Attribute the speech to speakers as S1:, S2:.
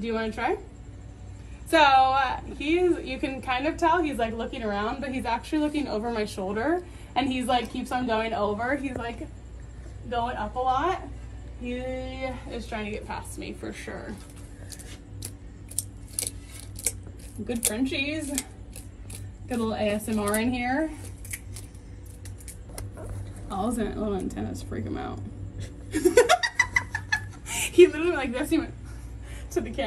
S1: Do you want to try? So uh, he's, you can kind of tell he's like looking around, but he's actually looking over my shoulder and he's like keeps on going over. He's like going up a lot. He is trying to get past me for sure. Good Frenchies. Good little ASMR in here. All his little antennas freak him out. he literally like this, he went to the camera.